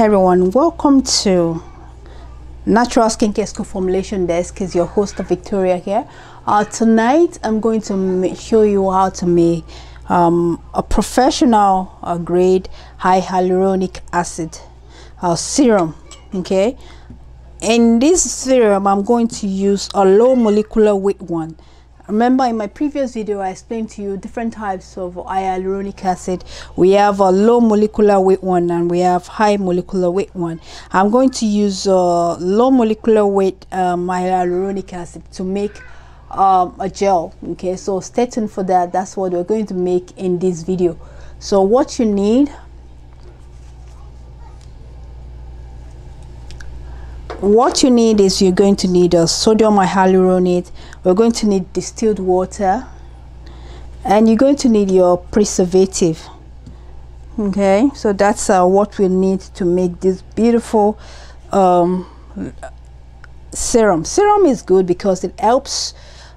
everyone. Welcome to natural skincare school formulation desk. Is your host victoria here. Uh, tonight i'm going to show you how to make um, a professional uh, grade high hyaluronic acid uh, serum okay? In this serum i'm going to use a low molecular weight one remember in my previous video i explained to you different types of hyaluronic acid. We have a low molecular weight one and we have high molecular weight one. I'm going to use uh, low molecular weight um, hyaluronic acid to make um, a gel okay? So stay tuned for that. That's what we're going to make in this video. So what you need what you need is you're going to need a sodium hyaluronate we're going to need distilled water and you're going to need your preservative. Okay so that's uh, what we need to make this beautiful um, serum. Serum is good because it helps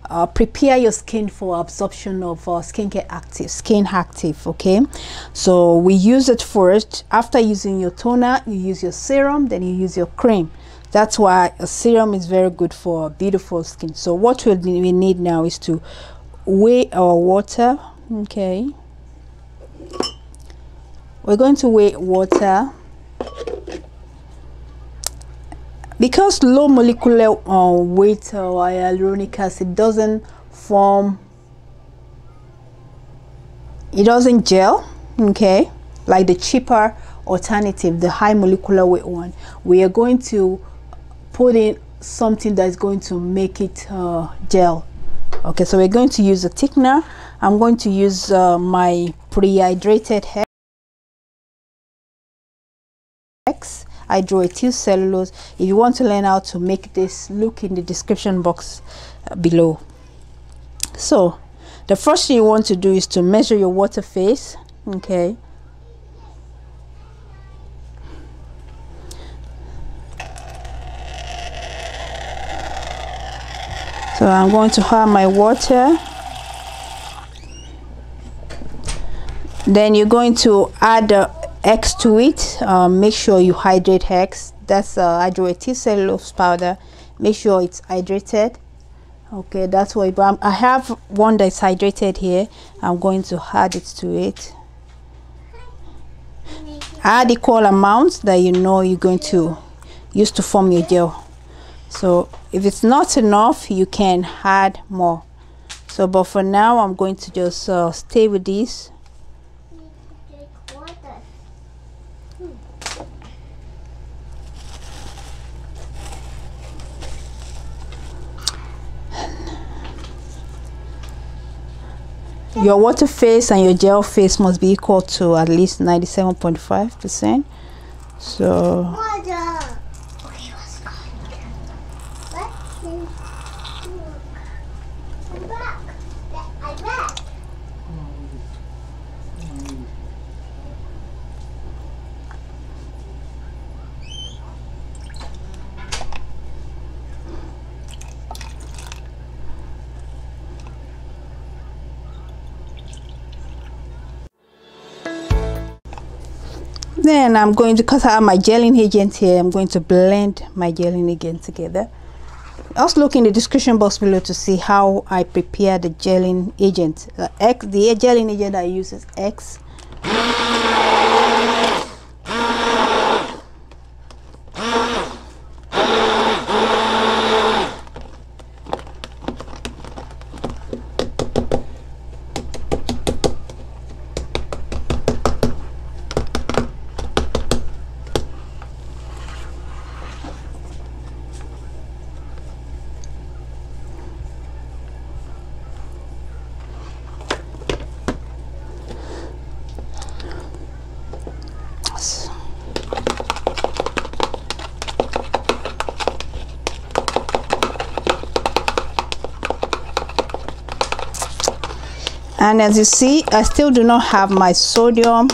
uh, prepare your skin for absorption of uh, skincare active skin active okay? So we use it first. After using your toner you use your serum then you use your cream that's why a serum is very good for beautiful skin. So what we we need now is to weigh our water okay? We're going to weigh water. Because low molecular uh, weight or hyaluronic acid doesn't form it doesn't gel okay? Like the cheaper alternative the high molecular weight one. We are going to put in something that's going to make it uh, gel. Okay so we're going to use a thickener. I'm going to use uh, my pre-hydrated HEC hydroethyl cellulose. If you want to learn how to make this look in the description box uh, below. So the first thing you want to do is to measure your water phase okay so I'm going to add my water. Then you're going to add the X to it. Um, make sure you hydrate X that's uh, hydroethyl cellulose powder. Make sure it's hydrated. Okay that's why but I have one that's hydrated here. I'm going to add it to it. Add equal amounts that you know you're going to use to form your gel so if it's not enough you can add more. So but for now i'm going to just uh, stay with this. Your water phase and your gel phase must be equal to at least 97.5 percent. So then I'm going to cut out my gelling agent here I'm going to blend my gelling agent together. Also look in the description box below to see how I prepare the gelling agent. The, X the gelling agent I use is X and as you see I still do not have my sodium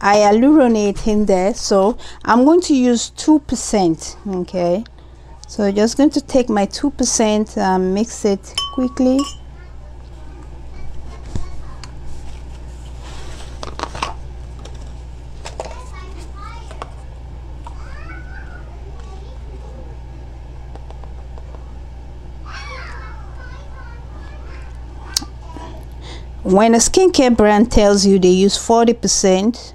hyaluronate in there. So I'm going to use 2% okay? So just going to take my 2% and mix it quickly when a skincare brand tells you they use 40%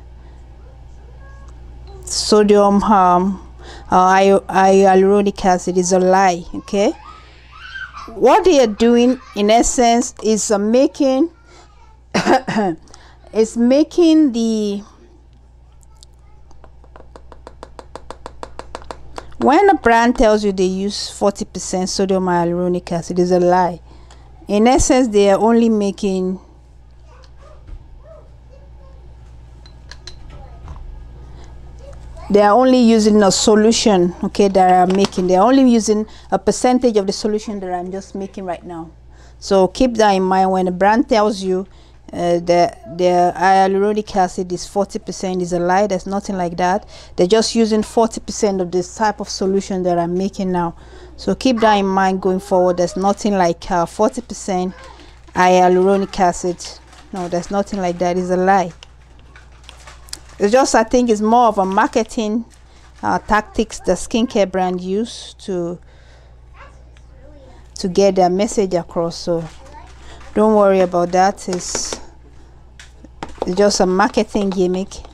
sodium um, uh, hyaluronic acid is a lie okay? What they are doing in essence is uh, making is making the when a brand tells you they use 40% sodium hyaluronic acid is a lie. In essence they are only making they are only using a solution okay that i'm making. They're only using a percentage of the solution that i'm just making right now. So keep that in mind. When a brand tells you uh, the the hyaluronic acid is 40 percent is a lie there's nothing like that. They're just using 40 percent of this type of solution that i'm making now. So keep that in mind going forward. There's nothing like 40 uh, percent hyaluronic acid. No there's nothing like that. Is a lie it's just I think it's more of a marketing uh, tactics the skincare brand use to to get their message across. So don't worry about that. It's, it's just a marketing gimmick.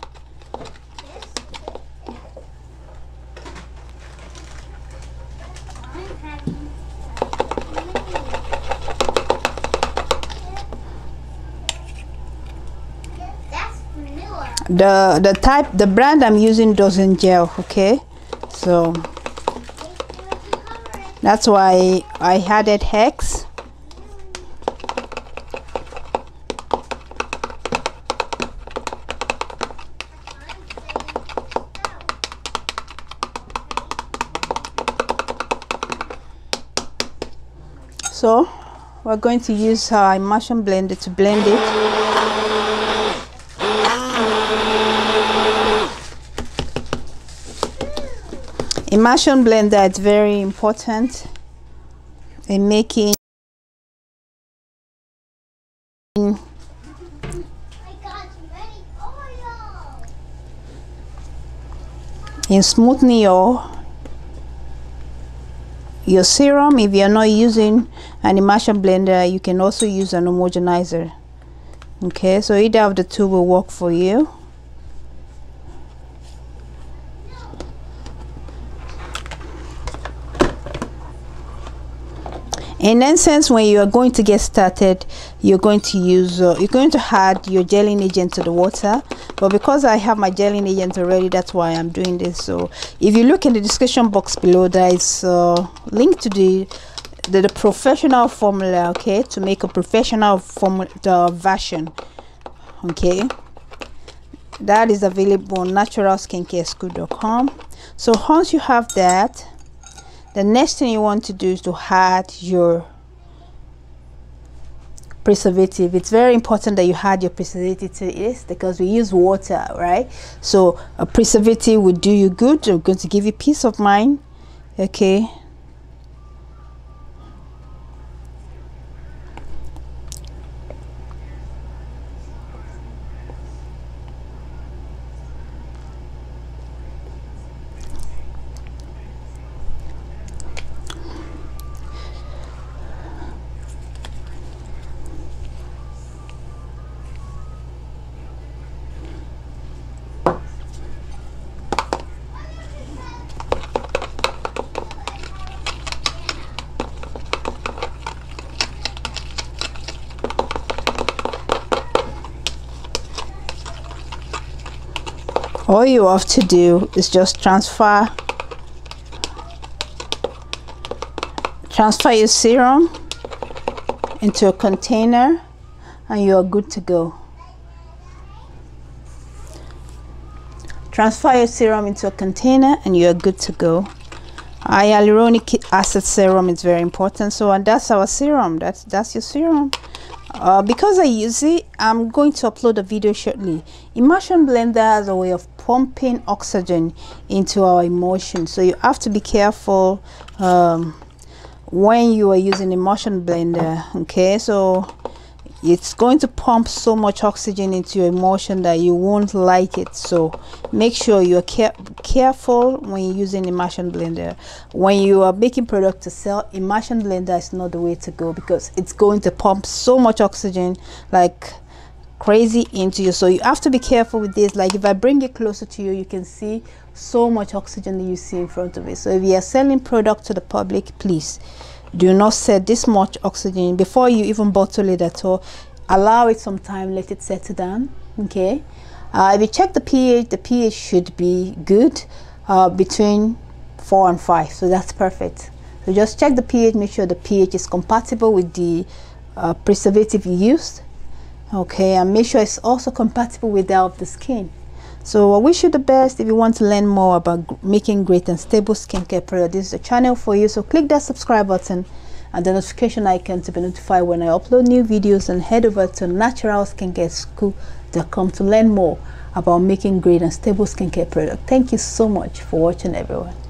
The the type the brand i'm using doesn't gel okay? So that's why i added HEC. So we're going to use our immersion blender to blend it immersion blender is very important in making in smoothing your your serum. If you're not using an immersion blender you can also use an homogenizer. Okay so either of the two will work for you in essence when you are going to get started you're going to use uh, you're going to add your gelling agent to the water. But because I have my gelling agent already that's why I'm doing this. So if you look in the description box below there is a link to the the, the professional formula okay to make a professional formula version okay? That is available on naturalskincareschool.com so once you have that the next thing you want to do is to add your preservative. It's very important that you add your preservative to this because we use water right? So a preservative would do you good. It's going to give you peace of mind okay all you have to do is just transfer transfer your serum into a container and you are good to go. Transfer your serum into a container and you are good to go. Hyaluronic acid serum is very important. So and that's our serum. That's that's your serum. Uh, because I use it I'm going to upload a video shortly. Immersion blender has a way of pumping oxygen into our emulsion. So you have to be careful um, when you are using immersion blender okay? So it's going to pump so much oxygen into your emulsion that you won't like it. So make sure you're care careful when you're using immersion blender. When you are making product to sell immersion blender is not the way to go because it's going to pump so much oxygen like crazy into you. So you have to be careful with this. Like if i bring it closer to you you can see so much oxygen that you see in front of it. So if you are selling product to the public please do not set this much oxygen before you even bottle it at all. Allow it some time let it settle down okay? Uh, if you check the ph the ph should be good uh, between four and five. So that's perfect. So just check the ph make sure the ph is compatible with the uh, preservative you used okay and make sure it's also compatible with that of the skin. So I wish you the best. If you want to learn more about making great and stable skincare products this is a channel for you. So click that subscribe button and the notification icon to be notified when I upload new videos. And head over to naturalskincareschool.com to learn more about making great and stable skincare products. Thank you so much for watching everyone